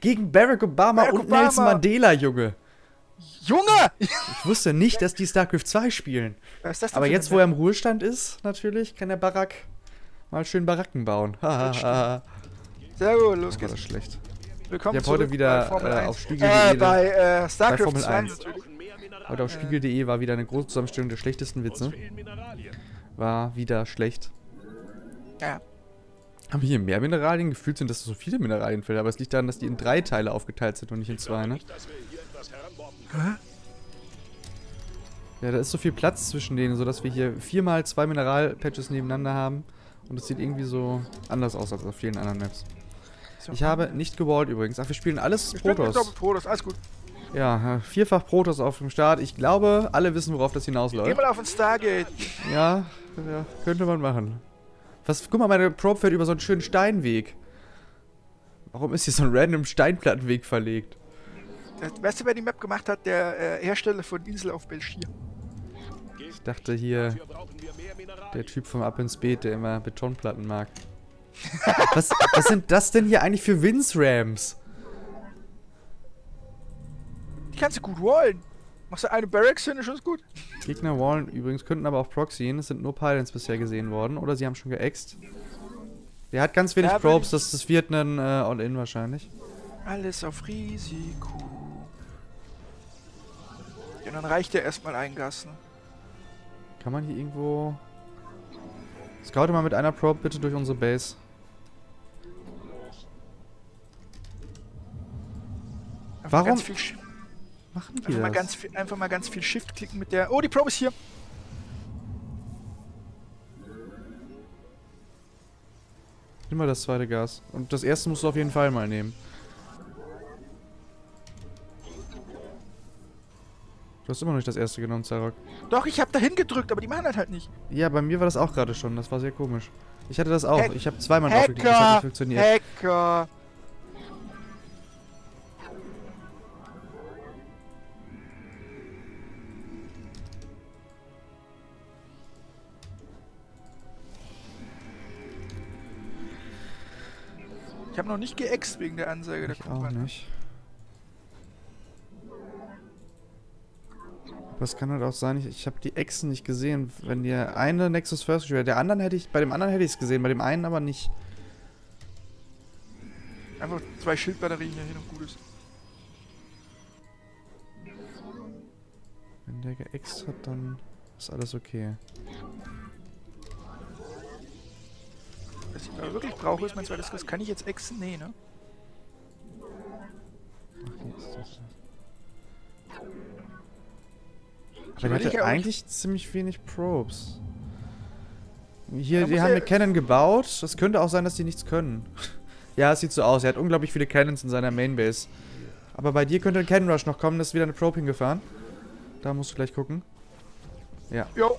Gegen Barack Obama Barack und Obama. Nelson Mandela, Junge. Junge! Ich wusste nicht, dass die StarCraft 2 spielen. Was ist das denn Aber jetzt, wo er im Ruhestand ist, natürlich, kann der Barack mal schön Baracken bauen. Sehr gut, los das geht's. schlecht. Willkommen Ich habe heute wieder, bei Formel äh, 1. auf Spiegel.de Äh, bei äh, Bei StarCraft Formel 2 1. natürlich. Heute auf Spiegel.de war wieder eine große Zusammenstellung der schlechtesten Witze. War wieder schlecht. Ja. Haben wir hier mehr Mineralien? Gefühlt sind das so viele Mineralienfelder, aber es liegt daran, dass die in drei Teile aufgeteilt sind und nicht in zwei, ne? Ja, da ist so viel Platz zwischen denen, sodass wir hier viermal zwei Mineralpatches nebeneinander haben. Und es sieht irgendwie so anders aus als auf vielen anderen Maps. Ich habe nicht gewallt übrigens. Ach, wir spielen alles Ich bin mit Protoss. Alles gut. Ja, äh, vierfach Protoss auf dem Start. Ich glaube, alle wissen, worauf das Geh hinausläuft. mal auf ein Stargate. Ja, ja, könnte man machen. Was, guck mal, meine Probe fährt über so einen schönen Steinweg. Warum ist hier so ein random Steinplattenweg verlegt? Das- Weißt du, wer die Map gemacht hat? Der äh, Hersteller von Insel auf Belgier. Ich dachte hier, der Typ vom Up ins Beet, der immer Betonplatten mag. was, was sind das denn hier eigentlich für Winds-Rams? Die kannst du gut wallen. Machst du eine Barracks hin, ist schon gut. Gegner wallen übrigens, könnten aber auch proxyen. Es sind nur Pylons bisher gesehen worden. Oder sie haben schon geäxt. Der hat ganz wenig Ja, Probes, das, das wird ein äh, All-In wahrscheinlich. Alles auf Risiko. Ja, dann reicht ja erstmal ein Gas, ne? Kann man hier irgendwo... Scoute mal mit einer Probe bitte durch unsere Base. Warum Machen die einfach, mal das? ganz viel, einfach mal ganz viel Shift klicken mit der. Oh, die Probe ist hier. Nimm mal das zweite Gas. Und das erste musst du auf jeden Fall mal nehmen. Du hast immer noch nicht das erste genommen, Zarok. Doch, ich habe dahin gedrückt, aber die machen das halt nicht. Ja, bei mir war das auch gerade schon. Das war sehr komisch. Ich hatte das auch. Hack- ich habe zweimal draufgeklickt. Das hat nicht funktioniert. Hacker! Habe noch nicht geäxt wegen der Ansage. Da Ich kommt auch man. nicht. Aber es kann halt auch sein, ich, ich habe die Echsen nicht gesehen. Wenn der eine Nexus First hat, der anderen hätte ich, bei dem anderen hätte ich es gesehen, bei dem einen aber nicht. Einfach zwei Schildbatterien hier hin und gut ist. Wenn der geäxt hat, dann ist alles okay. Was ich aber wirklich brauche, ist mein zweites Gas. Kann ich jetzt exen? Nee, ne? Das. Aber der hatte eigentlich ziemlich wenig Probes. Hier, die haben eine Cannon gebaut. Es könnte auch sein, dass die nichts können. ja, es sieht so aus. Er hat unglaublich viele Cannons in seiner Mainbase. Aber bei dir könnte ein Cannon Rush noch kommen. Da ist wieder eine Probe hingefahren. Da musst du gleich gucken. Ja. Jo.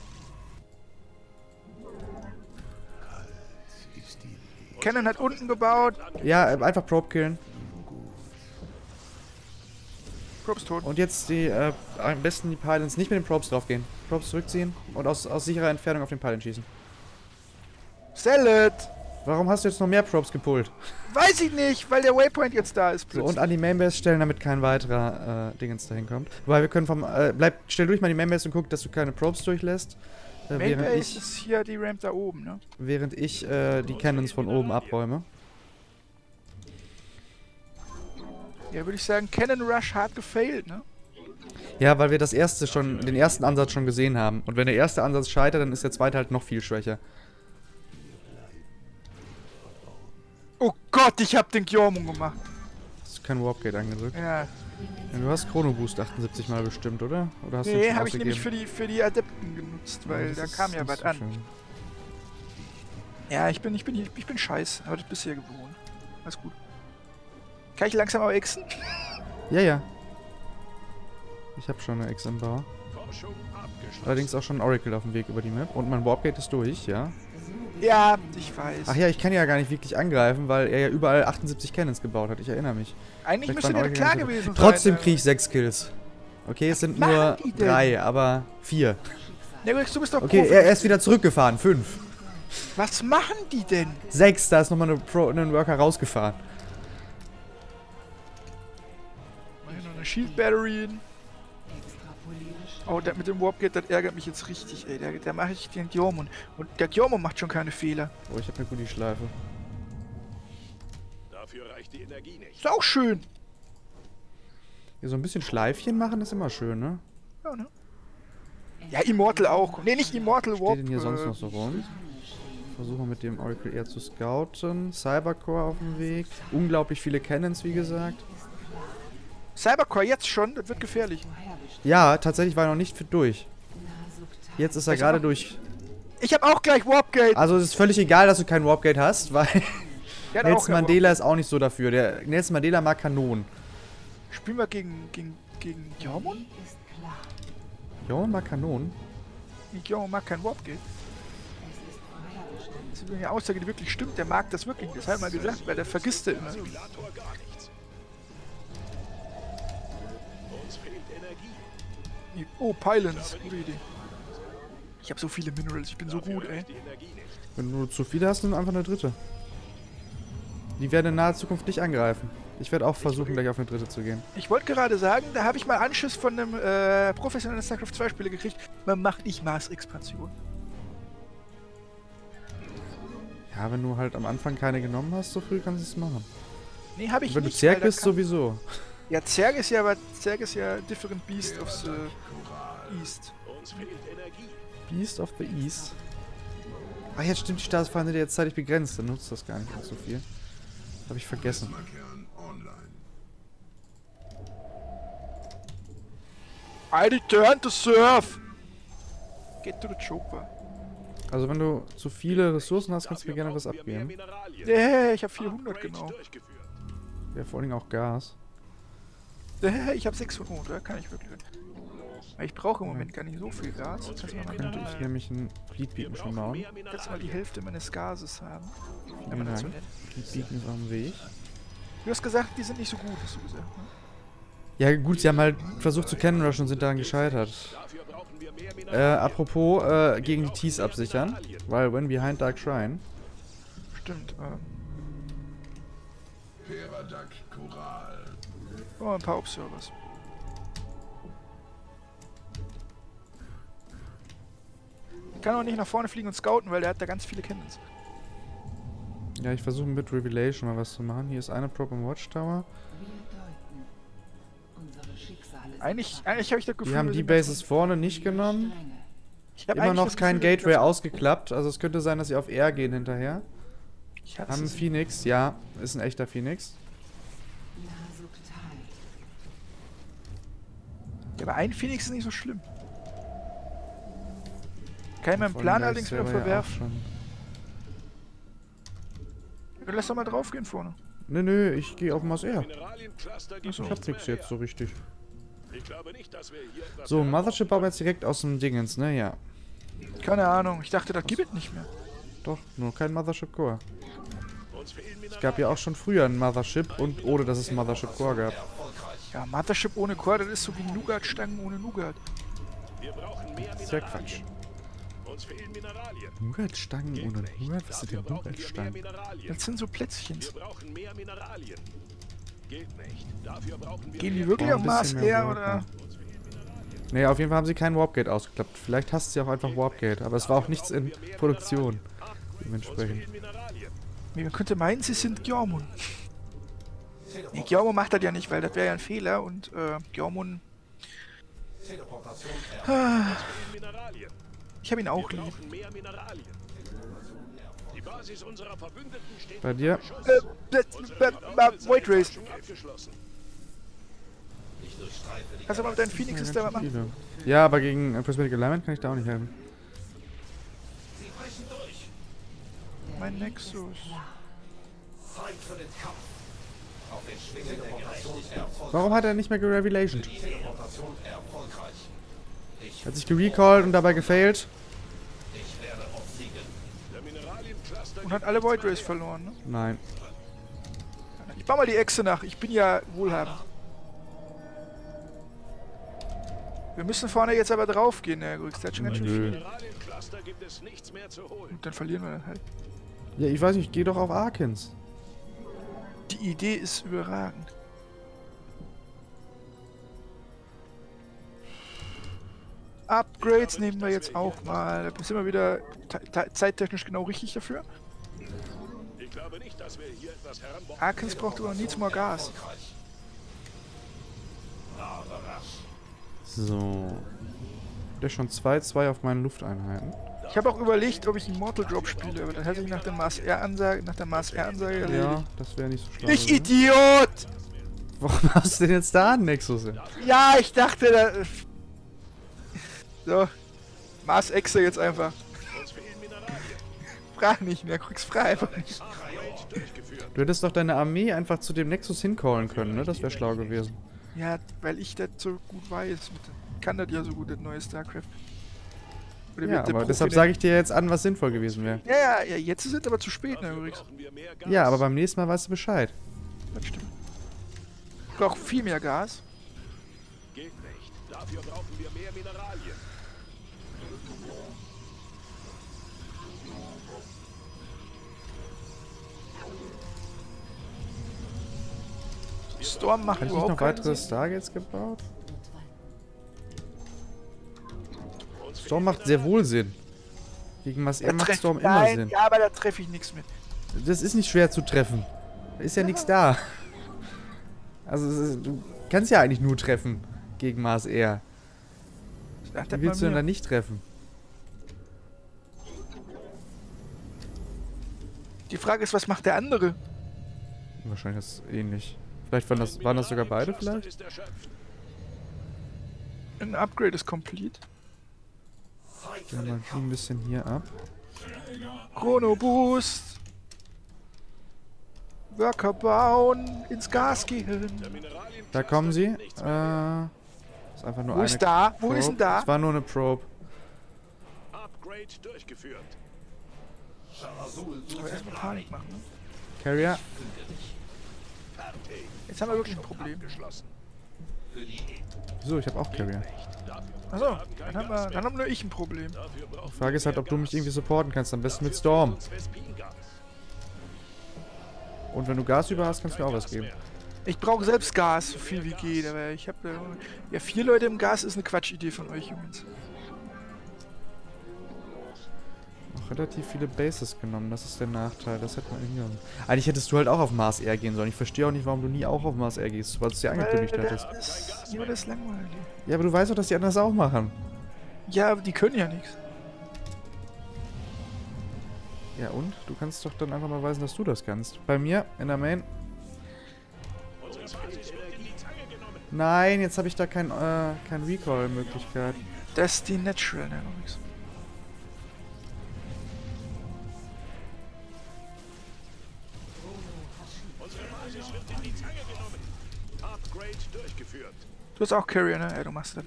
Cannon hat unten gebaut. Ja, äh, einfach Probe killen. Probes tot. Und jetzt die, äh, am besten die Pylons nicht mit den Probes draufgehen. Probes zurückziehen und aus, aus sicherer Entfernung auf den Pylon schießen. Sell it! Warum hast du jetzt noch mehr Probes gepullt? Weiß ich nicht, weil der Waypoint jetzt da ist So, plötzlich. und an die Mainbase stellen, damit kein weiterer äh, Dingens dahin kommt. Wobei wir können vom. Äh, bleib, stell durch mal die Mainbase und guck, dass du keine Probes durchlässt. Äh, während Mainbase ich, ist hier die Ramp da oben, ne? während ich äh, die Cannons von oben abräume. Ja, würde ich sagen, Cannon Rush hart gefailt, ne? Ja, weil wir das erste schon, den ersten Ansatz schon gesehen haben. Und wenn der erste Ansatz scheitert, dann ist der zweite halt noch viel schwächer. Oh Gott, ich hab den Gjormung gemacht. Hast du kein Warpgate angedrückt? Ja. Ja, du hast Chrono Boost 78 mal bestimmt, oder? Oder hast du Nee, schon habe ich nämlich für die, für die Adepten genutzt, weil das da kam ja was so an. schön. Ja, ich bin, ich bin, ich bin scheiß, aber das bist du ja gewohnt. Alles gut. Kann ich langsam aber exen? Ja, ja. Ich habe schon eine Ex im Bau. Allerdings auch schon ein Oracle auf dem Weg über die Map. Und mein Warpgate ist durch, ja. Ja, ich weiß. Ach ja, ich kann ja gar nicht wirklich angreifen, weil er ja überall 78 Cannons gebaut hat. Ich erinnere mich. Eigentlich Vielleicht müsste eure klar gewesen sein. Trotzdem äh. kriege ich 6 Kills. Okay, es sind nur die denn? 3, aber 4. Ja, du bist doch Okay, Profi. er, ist wieder zurückgefahren. 5. Was machen die denn? 6, da ist nochmal eine Pro, ein Worker rausgefahren. eine Shield Batterien. Oh, der mit dem Warp Gate, das ärgert mich jetzt richtig, ey. Der, der mache ich den Giormon. Und der Giormon macht schon keine Fehler. Oh, ich habe eine gute Schleife. Dafür reicht die Energie nicht. Ist auch schön. Hier so ein bisschen Schleifchen machen ist immer schön, ne? Ja, ne? Ja, Immortal auch. Ne, nicht Immortal Was Warp. steht denn hier sonst äh, noch so rum? Versuchen wir mit dem Oracle eher zu scouten. Cybercore auf dem Weg. Unglaublich viele Cannons, wie gesagt. Cybercore jetzt schon, das wird gefährlich. Ja, tatsächlich war er noch nicht durch. Jetzt ist er gerade durch. Ich habe auch gleich Warp Gate. Also es ist völlig egal, dass du kein Warpgate hast, weil hat Nelson Mandela ist auch nicht so dafür. Der Nelson Mandela mag Kanonen. Spielen wir gegen, gegen, gegen Giormon? Jo, mag Kanonen. Nee, Giormon mag kein Warp Gate. Das ist eine Aussage, die wirklich stimmt. Der mag das wirklich. Das ich mal gesagt, weil der vergisst er immer. Oh, Pylons. Gute Idee. Ich habe so viele Minerals. Ich bin so gut, ey. Wenn du zu viele hast, nimm einfach eine dritte. Die werden in naher Zukunft nicht angreifen. Ich werde auch versuchen, gleich auf eine dritte zu gehen. Ich wollte gerade sagen, da habe ich mal Anschiss von einem äh, professionellen StarCraft 2 Spieler gekriegt. Man macht nicht Mars-Expansion. Ja, wenn du halt am Anfang keine genommen hast, so früh kannst du es machen. Nee, habe ich wenn du nicht. Zerg weil da bist, sowieso. Ja, Zerg ist ja, aber Zerg ist ja Different Beast of the East. Beast of the East. Ach, jetzt stimmt, die Staatsfeinde jetzt zeitlich begrenzt. Dann nutzt das gar nicht mehr so viel. Habe ich vergessen. I return to surf! Get to the chopper. Also wenn du zu viele Ressourcen hast, kannst du mir gerne was abgeben. Nee, ich habe 400 Upgrade genau. Ja, vor allem auch Gas. Nee, ich habe 600, da kann ich wirklich. Ich brauche im Moment gar nicht so viel Gas. Könnte ich nämlich einen Fleet Wir Beacon schon bauen. kannst du mal die. Hälfte meines Gases haben? Wenn Vielen Dank. nennt. Fleet Beacon ist auf dem Weg. Du hast gesagt, die sind nicht so gut, hast du gesagt. Ne? Ja gut, sie haben halt versucht zu Cannon Rush und sind daran gescheitert. Äh, apropos, äh, gegen die Tees absichern. Weil when behind Dark Shrine. Stimmt. Ähm. Oh, ein paar Observers. Ich kann auch nicht nach vorne fliegen und scouten, weil der hat da ganz viele Cannons. Ja, ich versuche mit Revelation mal was zu machen. Hier ist eine Probe im Watchtower. Eigentlich, eigentlich habe ich das Gefühl, Die haben wir die Bases vorne nicht genommen. Ich hab Immer noch kein Gefühl, wir Gateway ausgeklappt. Also es könnte sein, dass sie auf R gehen hinterher. Haben einen. Phoenix, ja, ist ein echter Phoenix. Aber ein Phoenix ist nicht so schlimm. Kann ich meinen Plan allerdings wieder ja verwerfen. schon- Lass doch mal draufgehen vorne. Nö, nö, ich gehe auf Mars R. Mineraliencluster gibt Achso. Ich hab nichts nix jetzt so richtig. her. Ich glaube nicht, dass wir hier etwas So, Mothership bauen wir jetzt direkt aus dem Dingens, ne? Ja. Keine Ahnung. Ich dachte, das gibt es nicht mehr. Doch, nur kein Mothership Core. Es gab ja auch schon früher ein Mothership und ohne dass es ein Mothership Core gab. Ja, Mothership ohne Core, das ist so wie Nougat-Stangen ohne Nougat. Wir brauchen mehr Das ist ja Mineralien. Quatsch. Uns fehlen Mineralien. Nougat-Stangen ohne. Nougat? Was sind denn Nougat-Stangen? Das sind so Plätzchen. Wir brauchen mehr Mineralien. Geht nicht. Dafür brauchen wir Gehen die wirklich auf Mars Warp, oder? Nee, auf jeden Fall haben sie kein Warpgate ausgeklappt. Vielleicht hast du ja auch einfach Warpgate, aber es war auch nichts in Produktion. Uns Dementsprechend. Man könnte meinen, sie sind Giormon. Nee, Giormon macht das ja nicht, weil das wäre ja ein Fehler und äh, Giormon. Ah, ich habe ihn auch lieb. brauchen mehr Mineralien. Die Basis unserer Verbündeten steht Bei dir? Äh, äh, äh, äh, Void Race. Kannst du mal mit deinen Phoenixes da was machen? Viele. Ja, aber gegen äh, Prismatic Alignment kann ich da auch nicht helfen. Mein Nexus. Warum hat er nicht mehr gerevelation? Hat sich gerecalled und dabei gefailt. Der Und hat alle Void Race verloren, ne? Nein. Ich baue mal die Echse nach. Ich bin ja wohlhabend. Wir müssen vorne jetzt aber drauf gehen, Herr Grüß. Der hat schon ganz schön viel. Gut, dann verlieren wir dann halt. Ja, ich weiß nicht, geh doch auf Arkins. Die Idee ist überragend. Upgrades nehmen wir jetzt auch mal. Da sind wir wieder zeittechnisch genau richtig dafür. Ich Arkens braucht aber nichts mehr Gas. So. Der schon 2-2 auf meinen Lufteinheiten. Ich habe auch überlegt, ob ich einen Mortal Drop spiele, aber dann hätte ich nach der Mars R Ansage, nach der Mars R Ansage Ja, erledigt. das wäre nicht so schlau. Ich. Idiot! Warum hast du denn jetzt da einen Nexus? hin? Ja, ich dachte da. So. Mars Exe jetzt einfach. Frag nicht mehr, krieg's frei einfach nicht. Du hättest doch deine Armee einfach zu dem Nexus hincallen können, ne? Das wäre schlau gewesen. Ja, weil ich das so gut weiß. Mit, kann das ja so gut, das neue StarCraft. Ja, der aber Profi deshalb denn- sage ich dir jetzt an, was sinnvoll gewesen wäre. Ja, ja, ja, jetzt ist es aber zu spät, ne, übrigens. Ja, aber beim nächsten Mal weißt du Bescheid. Das stimmt. Ich brauche viel mehr Gas. Geht nicht. Dafür brauchen wir mehr Mineralien. Storm macht Habe ich überhaupt noch weitere. Stargates gebaut? Storm macht sehr wohl Sinn. Gegen was er macht Storm immer Nein, Sinn. Ja, aber da treffe ich nichts mit. Das ist nicht schwer zu treffen. Da ist ja nichts da. Also, du kannst ja eigentlich nur treffen gegen Mars. Ich dachte, Wie willst du denn da nicht treffen? Die Frage ist, was macht der andere? Wahrscheinlich ist es ähnlich. Vielleicht waren das, waren das sogar beide vielleicht? Ein Upgrade ist complete. Ja, mal die ein bisschen hier ab. Chrono Boost. Worker bauen, ins Gas gehen. Da kommen sie. Äh, ist einfach nur Wo eine ist da? Wo ist denn Probe. da? Es war nur eine Probe. Upgrade durchgeführt. Aber erstmal Panik machen. Carrier. Jetzt haben wir wirklich ein Problem. Abgeschlossen. Wieso? Ich habe auch Carrier. Achso, dann haben, wir, dann haben nur ich ein Problem. Die Frage ist halt, ob du mich irgendwie supporten kannst. Am besten mit Storm. Und wenn du Gas über hast, kannst du mir auch was geben. Ich brauche selbst Gas, so viel wie geht, aber ich habe ja vier Leute im Gas ist eine Quatschidee von euch Jungs. Relativ viele Bases genommen. Das ist der Nachteil. Das hätte man hingenommen. Eigentlich hättest du halt auch auf Mars Air gehen sollen. Ich verstehe auch nicht, warum du nie auch auf Mars Air gehst, sobald du es dir angekündigt Weil hattest. ist, ja, das ist langweilig. Ja, aber du weißt doch, dass die anderen das auch machen. Ja, aber die können ja nichts. Ja, und? Du kannst doch dann einfach mal weisen, dass du das kannst. Bei mir in der Main. Nein, jetzt habe ich da kein, äh, kein Recall-Möglichkeit. Das ist die Natural Dynamics. Du hast auch Carrier, ne? Ja, du machst das.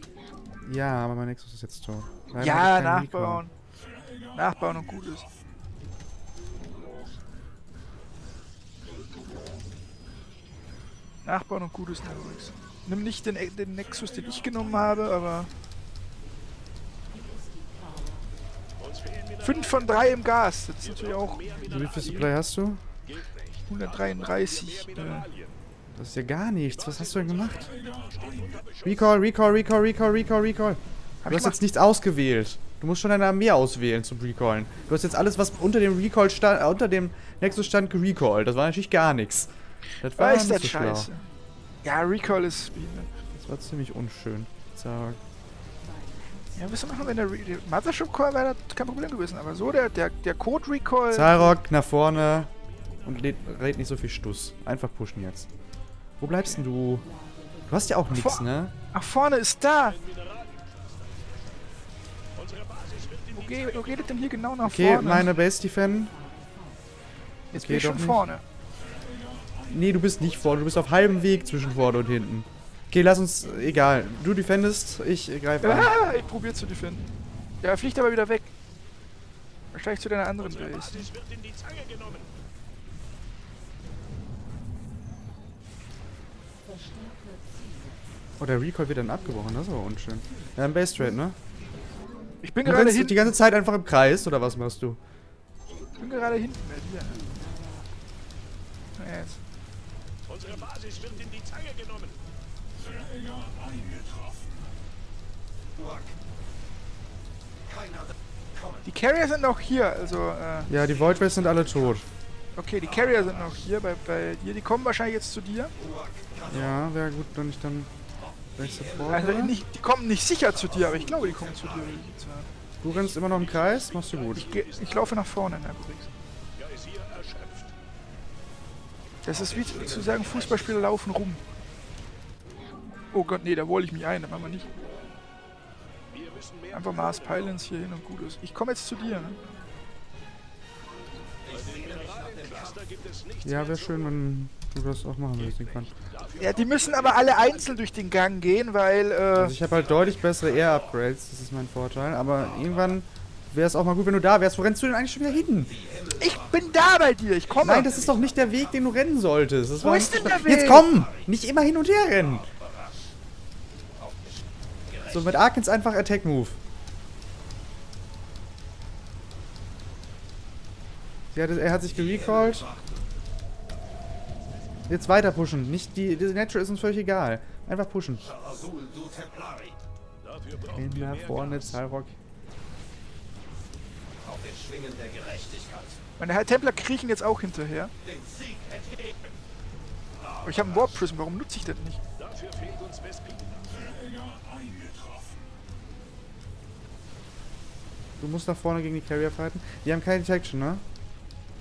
Ja, aber mein Nexus ist jetzt tot. Leider ja, keinen Recall. nachbauen. Nachbauen und gut ist. Nachbauen und gut ist Dynamics. Nimm nicht den, den Nexus, den ich genommen habe, aber Uns fehlen Mineralien. 5 von 3 im Gas. Das ist natürlich auch wie viel. Supply hast du? Geht nicht. 133. Mehr Äh. Das ist ja gar nichts. Was hast du denn gemacht? Recall, Recall, Recall, Recall, Recall, Recall. Du hast jetzt nichts ausgewählt. Du musst schon deine Armee auswählen zum Recallen. Du hast jetzt alles, was unter dem Recall stand, äh, unter dem Nexus stand, gerecallt. Das war natürlich gar nichts. Das war Weiß nicht das so schlau. scheiße. Ja, Recall ist Speed. Ne? Das war ziemlich unschön. Sag. Ja, was machen, wenn der, Re der Mothership Call wäre kein Problem gewesen. Aber so, der, der, der Code Recall. Zarok nach vorne und red, nicht so viel Stuss. Einfach pushen jetzt. Wo bleibst denn du? Du hast ja auch nichts, ne? Ach, vorne ist da. Wo, geht, wo geht es denn hier genau nach Okay, vorne? meine Base defend. Jetzt okay, bin ich schon nicht. vorne. Nee, du bist nicht vorne. Du bist auf halbem Weg zwischen vorne und hinten. Okay, lass uns. Egal. Du defendest, ich greife an. Ah, ich probiere zu defenden. Ja, er fliegt aber wieder weg. Wahrscheinlich zu deiner anderen Base. Basis wird in die Zange genommen. Oh, der Recall wird dann abgebrochen. Das ist aber unschön. Ja, ein Base Trade, ne? Ich bin Du gerade hinten. die ganze Zeit einfach im Kreis, oder was machst du? Ich bin gerade hinten bei dir. Ja, jetzt. Unsere Basis wird in die Zange genommen. Die Carrier sind noch hier, also, äh, Ja, die Void Rays sind alle tot. Okay, die Carrier sind noch hier bei, bei dir. Die kommen wahrscheinlich jetzt zu dir. Ja, wäre gut, wenn ich dann gleich Support Also nicht, die kommen nicht sicher zu dir, aber ich glaube, die kommen zu dir. Du rennst immer noch im Kreis, machst du gut. Ich, ich laufe nach vorne, ne. Das ist wie zu- sagen, Fußballspieler laufen rum. Oh Gott, nee, da wollte ich mich ein, das machen wir nicht. Einfach Mars Pylons hier hin und gut ist. Ich komme jetzt zu dir, ne? Ja, wäre schön, wenn du das auch machen würdest, irgendwann. Ja, die müssen aber alle einzeln durch den Gang gehen, weil, äh, Also ich habe halt deutlich bessere Air-Upgrades, das ist mein Vorteil. Aber irgendwann wäre es auch mal gut, wenn du da wärst. Wo rennst du denn eigentlich schon wieder hin? ich bin da bei dir, ich komme. Nein, das ist doch nicht der Weg, den du rennen solltest. Das Wo ist denn der Jetzt Weg? komm! Nicht immer hin und her rennen! So, mit Arkans einfach Attack Move. Sie hat, er hat sich gerecallt. Jetzt weiter pushen. Nicht die, die Natural ist uns völlig egal. Einfach pushen. Mehr vorne. Zalrock. Meine Herr Templer kriechen jetzt auch hinterher. Aber ich habe einen Warp Prism, warum nutze ich das nicht? Dafür fehlt uns Vespin. Du musst nach vorne gegen die Carrier fighten. Die haben keine Detection, ne?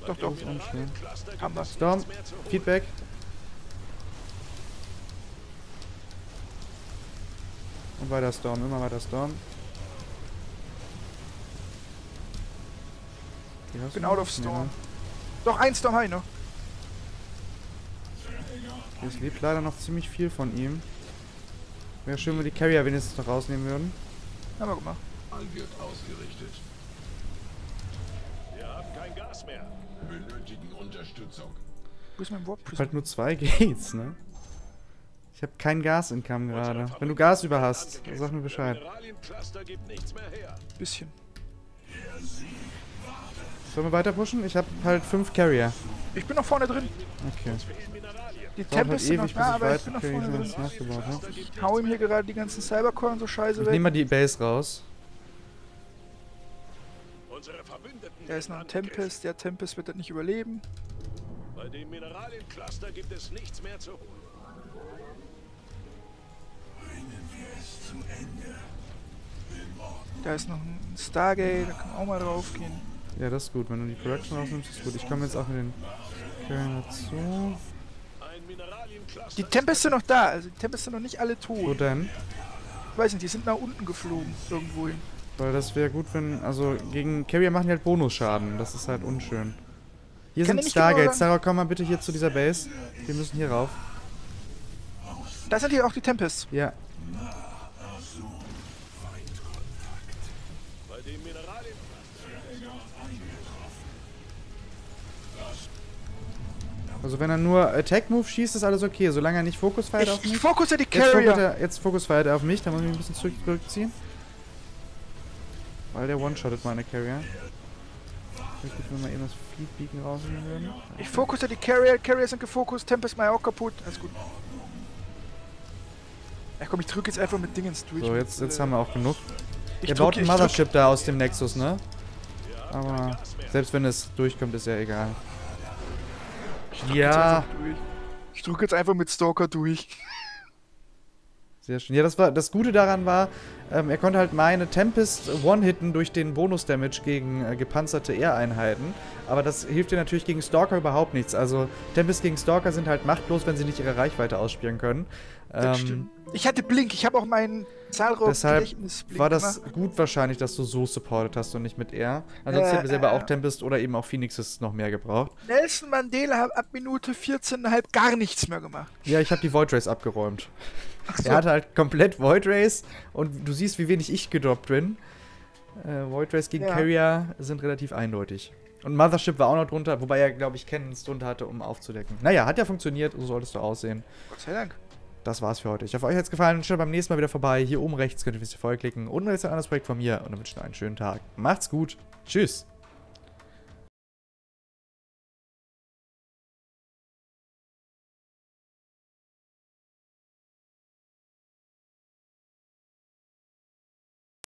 Doch, doch. Unschön. Cluster Haben wir. Storm. Feedback. Und weiter Storm, immer weiter Storm. Bin out of Storm. ne? Doch, ein Storm habe ich noch. Es lebt leider noch ziemlich viel von ihm. Wäre schön, wenn wir die Carrier wenigstens noch rausnehmen würden. Mal guck mal. Angriff ausgerichtet. Kein Gas mehr. Benötigen Unterstützung. Wo ist mein Warp Ich hab Prism? halt nur zwei Gates, ne? Ich habe kein Gas in Cam gerade. Wenn du Gas über hast, sag mir Bescheid. Bisschen. Sollen wir weiter pushen? Ich habe halt fünf Carrier. Ich bin noch vorne drin. Okay. Die halt Tempest sind noch ewig, bis da, ich aber ich bin noch kriege, vorne ich drin. nachgebaut habe. Ich hau ihm hier gerade die ganzen Cybercore und so Scheiße Ich weg. nehme mal die Base raus. Unsere Verbündeten Da ist noch ein. Tempest. Der Tempest wird das nicht überleben. Bei dem Mineraliencluster gibt es nichts mehr zu holen. Da ist noch ein Stargate, da kann man auch mal drauf gehen. Ja, das ist gut. Wenn du die Production rausnimmst, ist gut. Ich komme jetzt auch mit den Carrier dazu. Die Tempest sind noch da, also die Tempest sind noch nicht alle Wo tot. denn? Ich weiß nicht, die sind nach unten geflogen, irgendwo hin. Weil das wäre gut, wenn. Also, gegen Carrier machen die halt Bonusschaden. Das ist halt unschön. Hier Kann sind Stargates. Sarah, komm mal bitte hier zu dieser Base. Wir müssen hier rauf. Da sind hier auch die Tempests. Ja. Also, wenn er nur Attack Move schießt, ist alles okay. Solange er nicht Focus Fight auf Ich, ich mich. fokusse die Carrier. er, jetzt Focus Fight er auf mich. Da muss ich mich ein bisschen zurück, zurückziehen. Weil der One-Shottet meine Carrier. Ich würde mir mal eben das Feed Beacon rausnehmen würden. Ich fokusse die Carrier. Carrier sind gefokust. Tempest mal auch kaputt. Alles gut. Ja komm, ich drücke jetzt einfach mit Dingens durch. So, jetzt, jetzt äh, haben wir auch genug. ich Er baut ein drück- Mothership da aus dem Nexus, ne? Aber selbst wenn es durchkommt, ist ja egal. ich Ja. Ich drücke jetzt einfach mit Stalker durch. sehr schön. Ja, das war das Gute daran war, ähm, er konnte halt meine Tempest one-hitten durch den Bonus-Damage gegen äh, gepanzerte Air-Einheiten. Aber das hilft dir natürlich gegen Stalker überhaupt nichts. Also Tempest gegen Stalker sind halt machtlos, wenn sie nicht ihre Reichweite ausspielen können. Das Ähm, stimmt. Ich hatte Blink. Ich habe auch meinen Zahlraum Deshalb war das gemacht. gut wahrscheinlich, dass du so supportet hast und nicht mit Air. Ansonsten Äh, hätten wir selber äh, auch Tempest oder eben auch Phoenixes noch mehr gebraucht. Nelson Mandela hat ab Minute 14,5 gar nichts mehr gemacht. Ja, ich habe die Void Race abgeräumt. So. Er hatte halt komplett Void Race und du siehst, wie wenig ich gedroppt bin. Äh, Void Race gegen Ja. Carrier sind relativ eindeutig. Und Mothership war auch noch drunter, wobei er, glaube ich, Cannons drunter hatte, um aufzudecken. Naja, hat ja funktioniert, so solltest du aussehen. Gott sei Dank. Das war's für heute. Ich hoffe, euch hat's gefallen. Schaut beim nächsten Mal wieder vorbei. Hier oben rechts könnt ihr wisst ihr vorher klicken. Und jetzt ein anderes Projekt von mir. Und dann wünsche ich noch einen schönen Tag. Macht's gut. Tschüss.